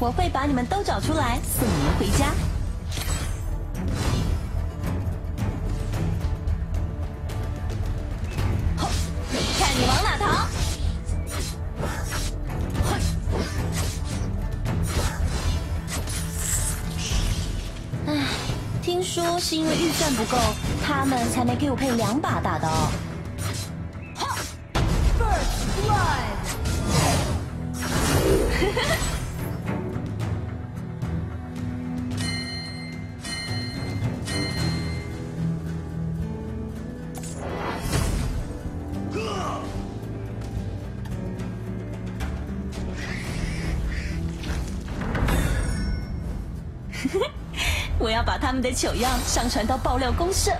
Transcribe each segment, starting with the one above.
我会把你们都找出来，送你们回家。看你往哪逃！唉，听说是因为预算不够，他们才没给我配两把大刀。要把他们的糗样上传到爆料公社。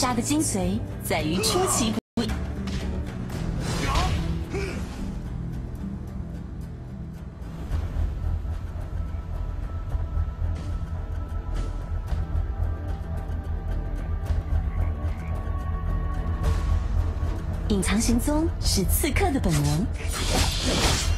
杀的精髓在于出其不意。隐藏行踪是刺客的本能。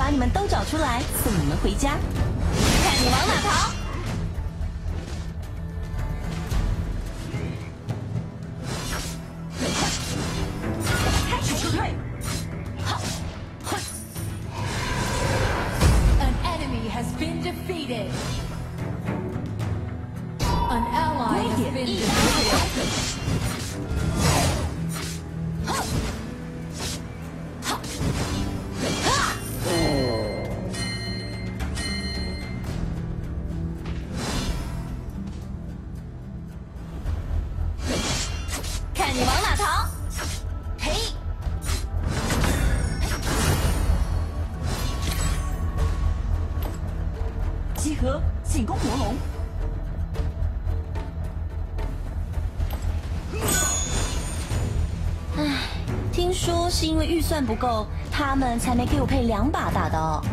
把你们都找出来，送你们回家。看你往哪逃！是因为预算不够，他们才没给我配两把大刀。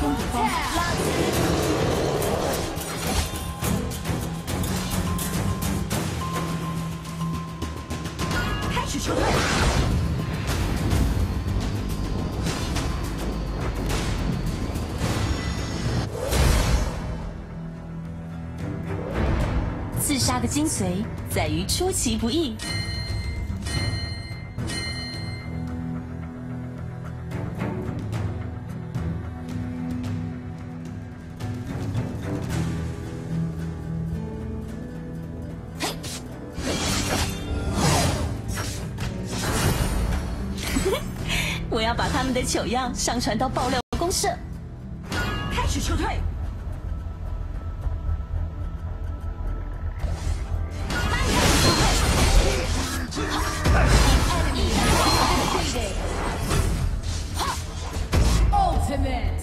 公主，开始撤退。刺杀的精髓在于出其不意。糗样上传到爆料公社。开始撤退。Ultimate.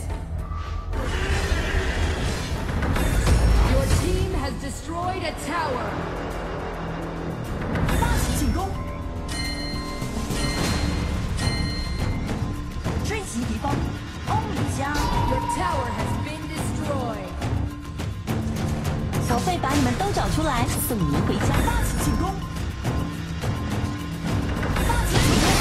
Your team has destroyed a tower. 追击敌方，欧米茄。Your tower has been destroyed. 小费把你们都找出来，送你们回家。发起进攻，发起进攻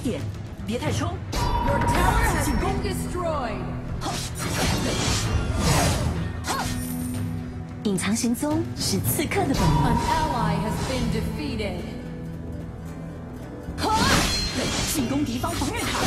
一点，别太冲。Your tower has been destroyed. 隐藏行踪是刺客的本 An 能。ally has been defeated. 进攻敌方防御塔，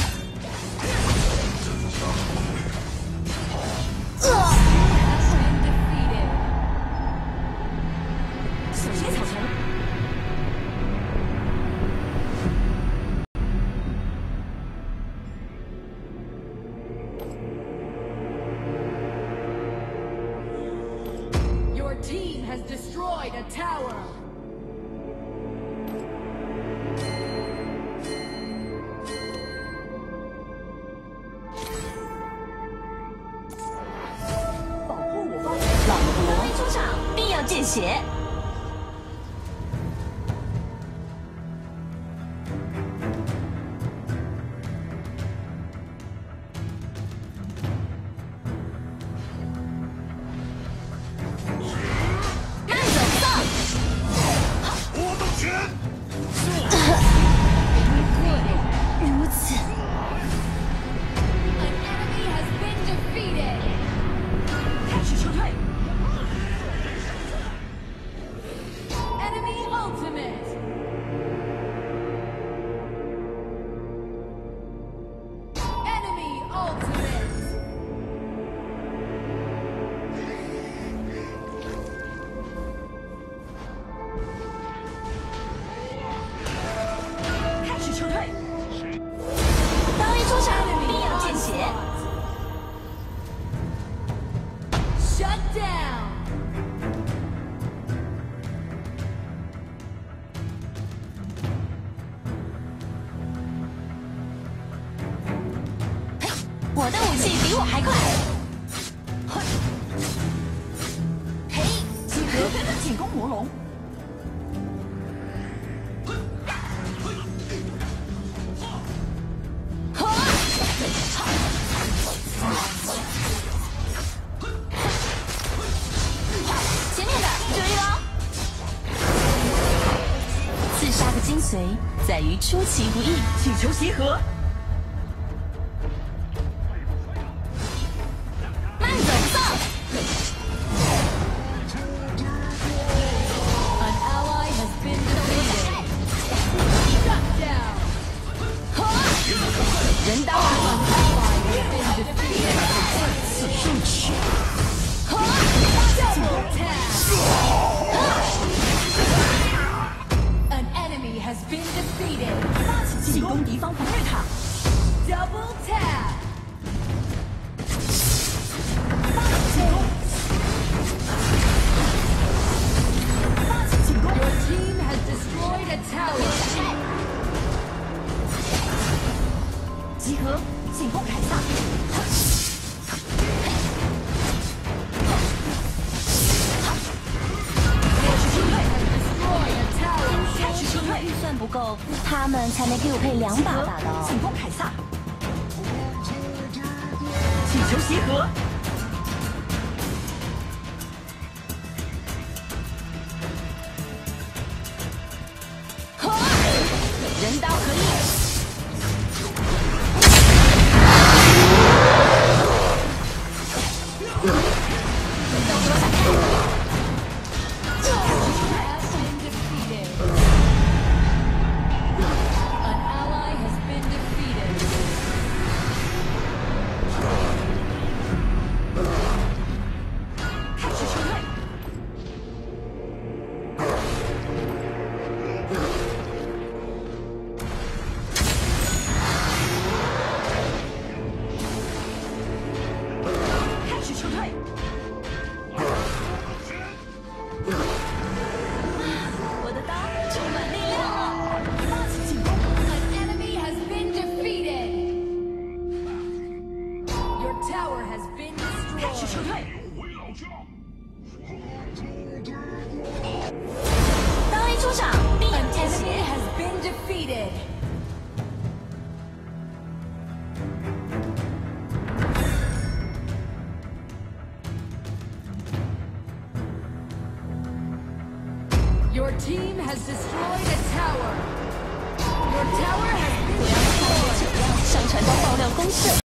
必进攻魔龙。前面的注意喽！刺杀的精髓在于出其不意。请求协和。求集合 Holy shit.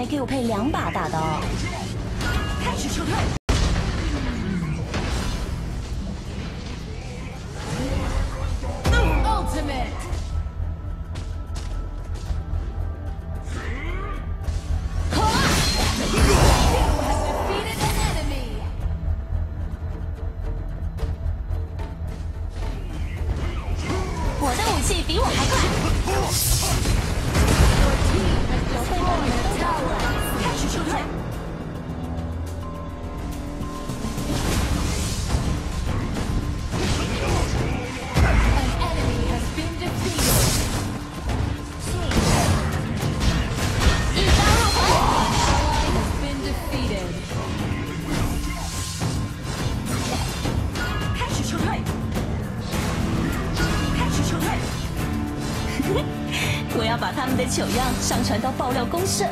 还给我配两把大刀。酒样上传到爆料公社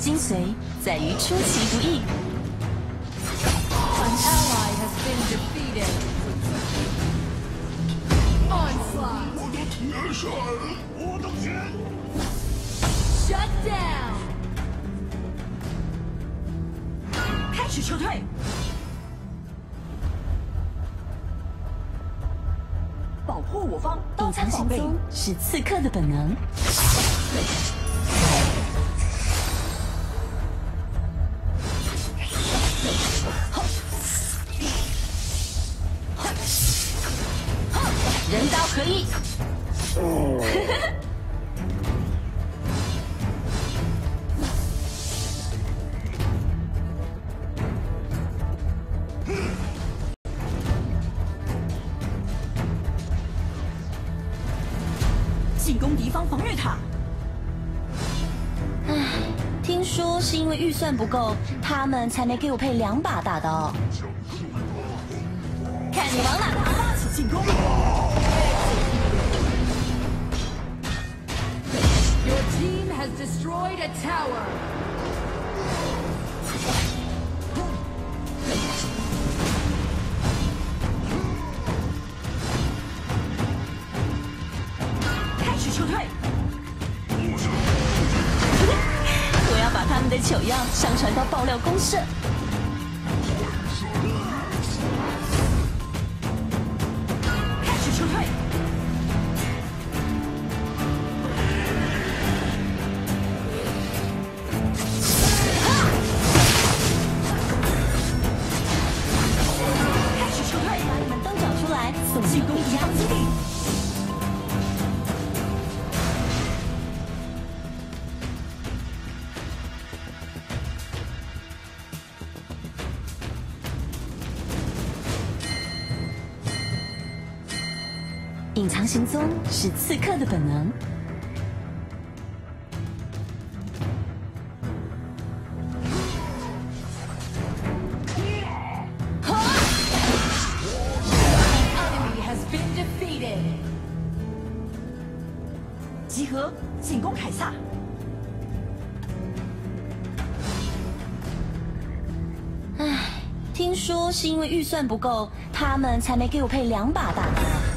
精髓在于出其不意 an ally has been defeated shutdown 开始撤退保护我方隐藏行踪是刺客的本能防御塔。唉，听说是因为预算不够，他们才没给我配两把大刀。看你往哪打！发起进攻。Your team has destroyed a tower. 上传到爆料公社。行踪是刺客的本能。集合，进攻凯撒。唉，听说是因为预算不够，他们才没给我配两把大刀。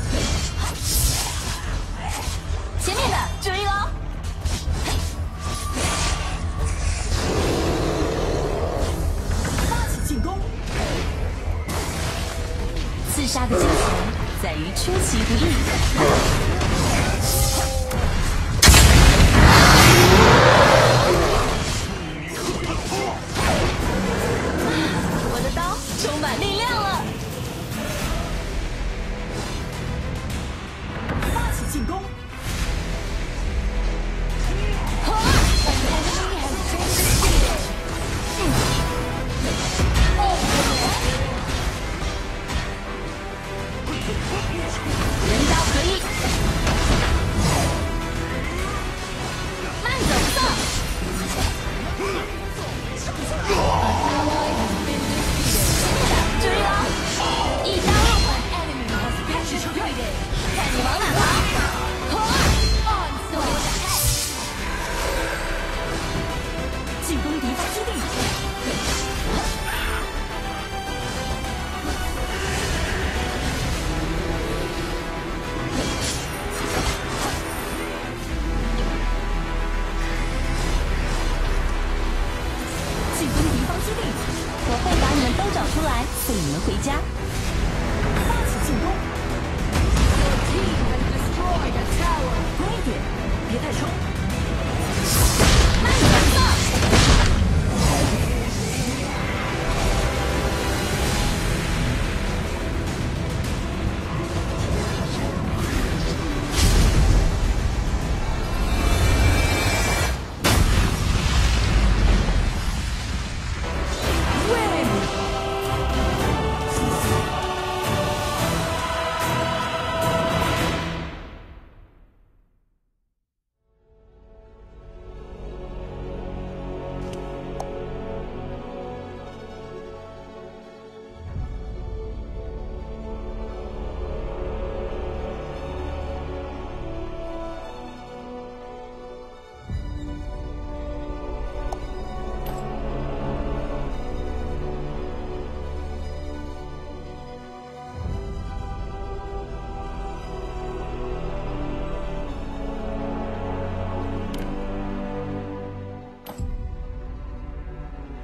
他的精髓在于出其不意。